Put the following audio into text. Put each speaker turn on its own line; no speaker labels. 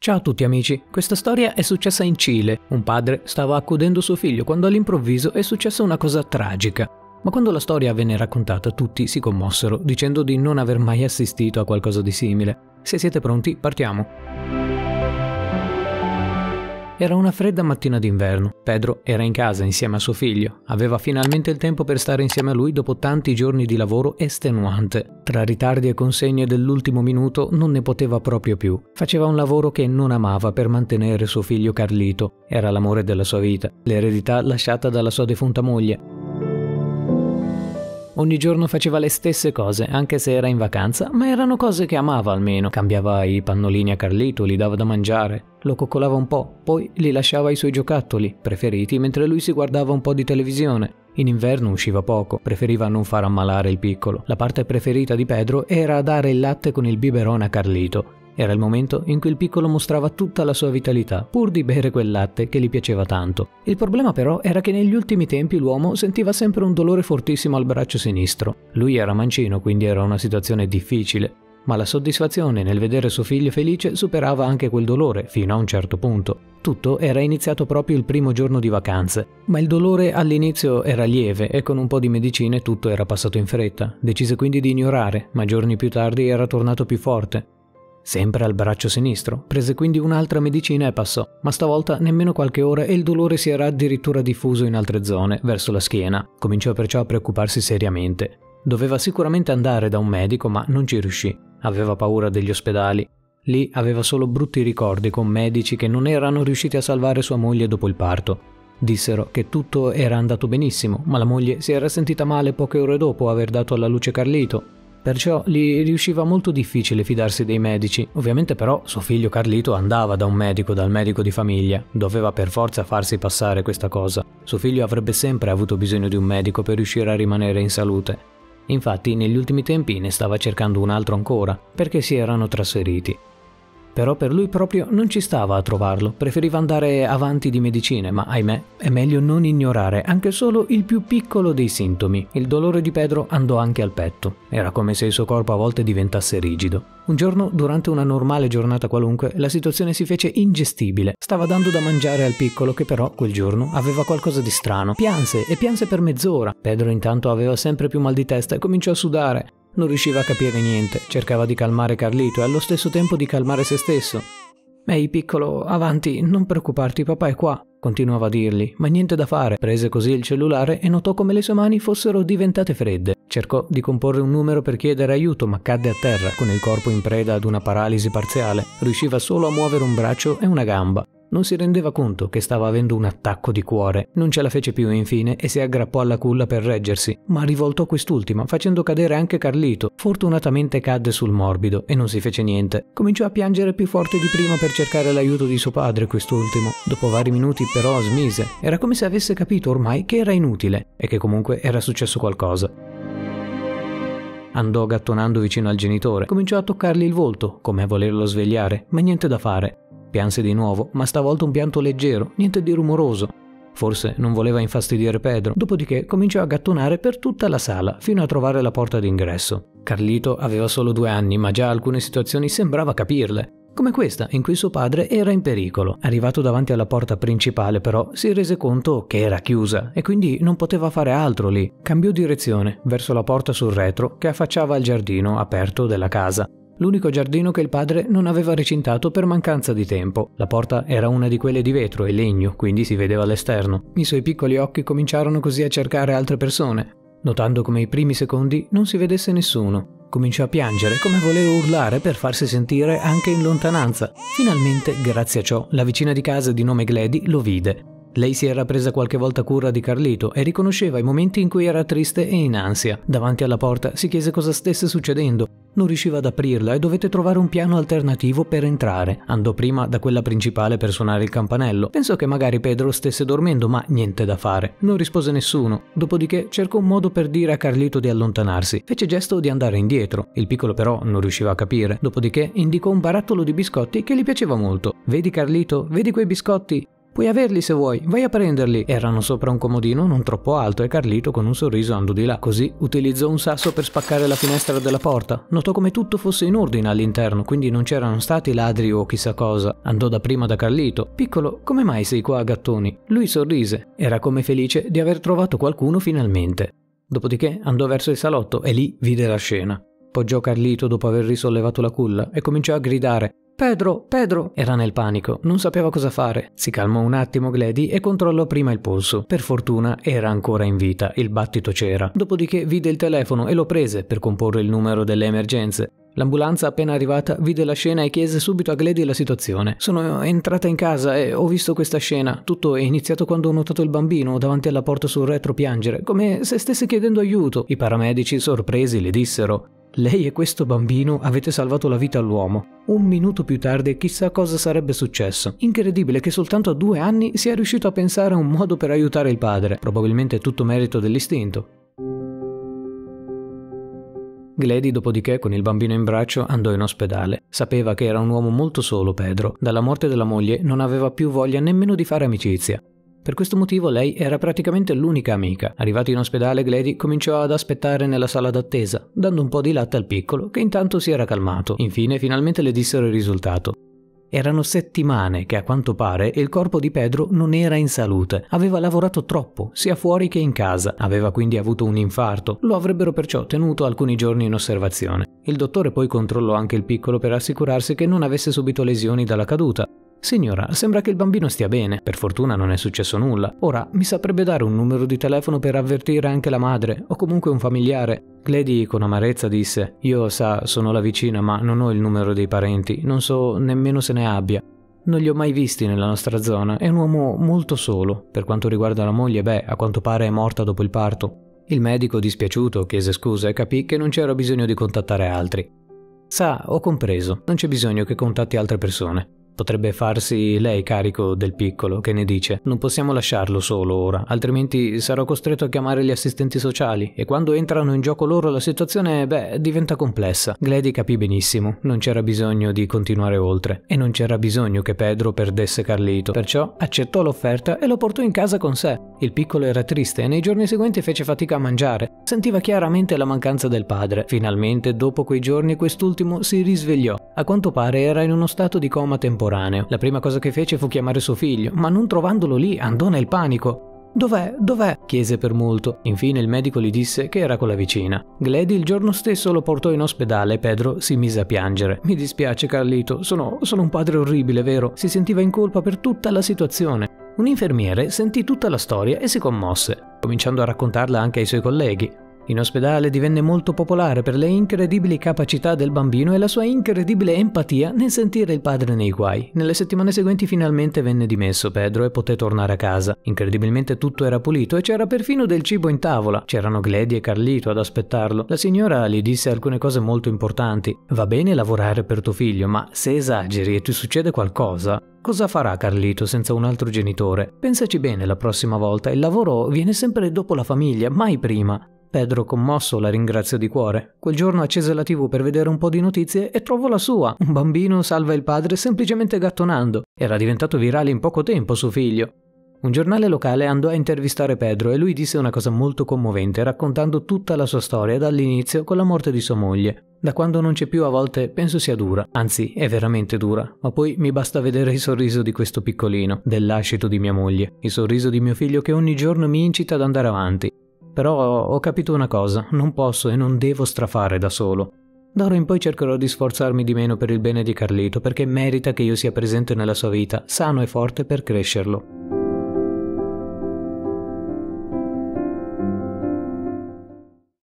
Ciao a tutti amici, questa storia è successa in Cile. Un padre stava accudendo suo figlio quando all'improvviso è successa una cosa tragica. Ma quando la storia venne raccontata tutti si commossero dicendo di non aver mai assistito a qualcosa di simile. Se siete pronti, partiamo. Era una fredda mattina d'inverno. Pedro era in casa insieme a suo figlio. Aveva finalmente il tempo per stare insieme a lui dopo tanti giorni di lavoro estenuante. Tra ritardi e consegne dell'ultimo minuto non ne poteva proprio più. Faceva un lavoro che non amava per mantenere suo figlio Carlito. Era l'amore della sua vita, l'eredità lasciata dalla sua defunta moglie. Ogni giorno faceva le stesse cose, anche se era in vacanza, ma erano cose che amava almeno. Cambiava i pannolini a Carlito, li dava da mangiare, lo coccolava un po', poi li lasciava i suoi giocattoli preferiti mentre lui si guardava un po' di televisione. In inverno usciva poco, preferiva non far ammalare il piccolo. La parte preferita di Pedro era dare il latte con il biberone a Carlito era il momento in cui il piccolo mostrava tutta la sua vitalità, pur di bere quel latte che gli piaceva tanto. Il problema però era che negli ultimi tempi l'uomo sentiva sempre un dolore fortissimo al braccio sinistro. Lui era mancino, quindi era una situazione difficile, ma la soddisfazione nel vedere suo figlio felice superava anche quel dolore, fino a un certo punto. Tutto era iniziato proprio il primo giorno di vacanze, ma il dolore all'inizio era lieve e con un po' di medicine tutto era passato in fretta. Decise quindi di ignorare, ma giorni più tardi era tornato più forte sempre al braccio sinistro. Prese quindi un'altra medicina e passò, ma stavolta nemmeno qualche ora e il dolore si era addirittura diffuso in altre zone, verso la schiena. Cominciò perciò a preoccuparsi seriamente. Doveva sicuramente andare da un medico, ma non ci riuscì. Aveva paura degli ospedali. Lì aveva solo brutti ricordi con medici che non erano riusciti a salvare sua moglie dopo il parto. Dissero che tutto era andato benissimo, ma la moglie si era sentita male poche ore dopo aver dato alla luce Carlito Perciò gli riusciva molto difficile fidarsi dei medici. Ovviamente però suo figlio Carlito andava da un medico, dal medico di famiglia. Doveva per forza farsi passare questa cosa. Suo figlio avrebbe sempre avuto bisogno di un medico per riuscire a rimanere in salute. Infatti negli ultimi tempi ne stava cercando un altro ancora, perché si erano trasferiti. Però per lui proprio non ci stava a trovarlo, preferiva andare avanti di medicine, ma ahimè è meglio non ignorare anche solo il più piccolo dei sintomi. Il dolore di Pedro andò anche al petto, era come se il suo corpo a volte diventasse rigido. Un giorno, durante una normale giornata qualunque, la situazione si fece ingestibile. Stava dando da mangiare al piccolo che però quel giorno aveva qualcosa di strano. Pianse e pianse per mezz'ora. Pedro intanto aveva sempre più mal di testa e cominciò a sudare. Non riusciva a capire niente, cercava di calmare Carlito e allo stesso tempo di calmare se stesso. Ehi piccolo, avanti, non preoccuparti, papà è qua, continuava a dirgli, ma niente da fare. Prese così il cellulare e notò come le sue mani fossero diventate fredde. Cercò di comporre un numero per chiedere aiuto, ma cadde a terra, con il corpo in preda ad una paralisi parziale. Riusciva solo a muovere un braccio e una gamba. Non si rendeva conto che stava avendo un attacco di cuore. Non ce la fece più infine e si aggrappò alla culla per reggersi, ma rivoltò quest'ultima, facendo cadere anche Carlito. Fortunatamente cadde sul morbido e non si fece niente. Cominciò a piangere più forte di prima per cercare l'aiuto di suo padre, quest'ultimo. Dopo vari minuti però smise. Era come se avesse capito ormai che era inutile e che comunque era successo qualcosa. Andò gattonando vicino al genitore, cominciò a toccargli il volto, come a volerlo svegliare, ma niente da fare. Pianse di nuovo, ma stavolta un pianto leggero, niente di rumoroso. Forse non voleva infastidire Pedro, dopodiché cominciò a gattonare per tutta la sala, fino a trovare la porta d'ingresso. Carlito aveva solo due anni, ma già alcune situazioni sembrava capirle come questa in cui suo padre era in pericolo. Arrivato davanti alla porta principale però si rese conto che era chiusa e quindi non poteva fare altro lì. Cambiò direzione verso la porta sul retro che affacciava al giardino aperto della casa l'unico giardino che il padre non aveva recintato per mancanza di tempo. La porta era una di quelle di vetro e legno, quindi si vedeva all'esterno. I suoi piccoli occhi cominciarono così a cercare altre persone. Notando come i primi secondi non si vedesse nessuno, cominciò a piangere come voleva urlare per farsi sentire anche in lontananza. Finalmente, grazie a ciò, la vicina di casa di nome Glady lo vide. Lei si era presa qualche volta cura di Carlito e riconosceva i momenti in cui era triste e in ansia. Davanti alla porta si chiese cosa stesse succedendo non riusciva ad aprirla e dovette trovare un piano alternativo per entrare. Andò prima da quella principale per suonare il campanello. Pensò che magari Pedro stesse dormendo, ma niente da fare. Non rispose nessuno. Dopodiché cercò un modo per dire a Carlito di allontanarsi. Fece gesto di andare indietro. Il piccolo però non riusciva a capire. Dopodiché indicò un barattolo di biscotti che gli piaceva molto. Vedi Carlito, vedi quei biscotti? Puoi averli se vuoi, vai a prenderli. Erano sopra un comodino non troppo alto e Carlito con un sorriso andò di là. Così utilizzò un sasso per spaccare la finestra della porta. Notò come tutto fosse in ordine all'interno, quindi non c'erano stati ladri o chissà cosa. Andò da prima da Carlito. Piccolo, come mai sei qua a gattoni? Lui sorrise. Era come felice di aver trovato qualcuno finalmente. Dopodiché andò verso il salotto e lì vide la scena. Poggiò Carlito dopo aver risollevato la culla e cominciò a gridare Pedro, Pedro! Era nel panico, non sapeva cosa fare. Si calmò un attimo Glady e controllò prima il polso. Per fortuna era ancora in vita, il battito c'era. Dopodiché vide il telefono e lo prese per comporre il numero delle emergenze. L'ambulanza appena arrivata vide la scena e chiese subito a Glady la situazione. Sono entrata in casa e ho visto questa scena. Tutto è iniziato quando ho notato il bambino davanti alla porta sul retro piangere, come se stesse chiedendo aiuto. I paramedici, sorpresi, le dissero lei e questo bambino avete salvato la vita all'uomo. Un minuto più tardi chissà cosa sarebbe successo. Incredibile che soltanto a due anni sia riuscito a pensare a un modo per aiutare il padre. Probabilmente tutto merito dell'istinto. Glady, dopodiché, con il bambino in braccio, andò in ospedale. Sapeva che era un uomo molto solo, Pedro. Dalla morte della moglie non aveva più voglia nemmeno di fare amicizia. Per questo motivo lei era praticamente l'unica amica. Arrivato in ospedale, Glady cominciò ad aspettare nella sala d'attesa, dando un po' di latte al piccolo, che intanto si era calmato. Infine, finalmente le dissero il risultato. Erano settimane che a quanto pare il corpo di Pedro non era in salute, aveva lavorato troppo, sia fuori che in casa, aveva quindi avuto un infarto, lo avrebbero perciò tenuto alcuni giorni in osservazione. Il dottore poi controllò anche il piccolo per assicurarsi che non avesse subito lesioni dalla caduta, Signora, sembra che il bambino stia bene, per fortuna non è successo nulla. Ora, mi saprebbe dare un numero di telefono per avvertire anche la madre, o comunque un familiare? Glady con amarezza disse, io sa, sono la vicina, ma non ho il numero dei parenti, non so nemmeno se ne abbia. Non li ho mai visti nella nostra zona, è un uomo molto solo. Per quanto riguarda la moglie, beh, a quanto pare è morta dopo il parto. Il medico, dispiaciuto, chiese scusa e capì che non c'era bisogno di contattare altri. Sa, ho compreso, non c'è bisogno che contatti altre persone. Potrebbe farsi lei carico del piccolo, che ne dice? Non possiamo lasciarlo solo ora, altrimenti sarò costretto a chiamare gli assistenti sociali e quando entrano in gioco loro la situazione, beh, diventa complessa. Glady capì benissimo, non c'era bisogno di continuare oltre e non c'era bisogno che Pedro perdesse Carlito, perciò accettò l'offerta e lo portò in casa con sé. Il piccolo era triste e nei giorni seguenti fece fatica a mangiare. Sentiva chiaramente la mancanza del padre. Finalmente, dopo quei giorni, quest'ultimo si risvegliò. A quanto pare era in uno stato di coma temporaneo temporaneo. La prima cosa che fece fu chiamare suo figlio, ma non trovandolo lì andò nel panico. Dov'è? Dov'è? chiese per molto. Infine il medico gli disse che era con la vicina. Glady il giorno stesso lo portò in ospedale e Pedro si mise a piangere. Mi dispiace Carlito, sono, sono un padre orribile, vero? Si sentiva in colpa per tutta la situazione. Un infermiere sentì tutta la storia e si commosse, cominciando a raccontarla anche ai suoi colleghi. In ospedale divenne molto popolare per le incredibili capacità del bambino e la sua incredibile empatia nel sentire il padre nei guai. Nelle settimane seguenti finalmente venne dimesso Pedro e poté tornare a casa. Incredibilmente tutto era pulito e c'era perfino del cibo in tavola. C'erano Gledi e Carlito ad aspettarlo. La signora gli disse alcune cose molto importanti. Va bene lavorare per tuo figlio, ma se esageri e ti succede qualcosa, Cosa farà Carlito senza un altro genitore? Pensaci bene la prossima volta, il lavoro viene sempre dopo la famiglia, mai prima. Pedro, commosso, la ringraziò di cuore. Quel giorno accese la tv per vedere un po' di notizie e trovò la sua. Un bambino salva il padre semplicemente gattonando. Era diventato virale in poco tempo suo figlio. Un giornale locale andò a intervistare Pedro e lui disse una cosa molto commovente, raccontando tutta la sua storia dall'inizio con la morte di sua moglie. Da quando non c'è più a volte penso sia dura, anzi è veramente dura, ma poi mi basta vedere il sorriso di questo piccolino, dell'ascito di mia moglie, il sorriso di mio figlio che ogni giorno mi incita ad andare avanti. Però ho capito una cosa, non posso e non devo strafare da solo. D'ora in poi cercherò di sforzarmi di meno per il bene di Carlito, perché merita che io sia presente nella sua vita, sano e forte per crescerlo.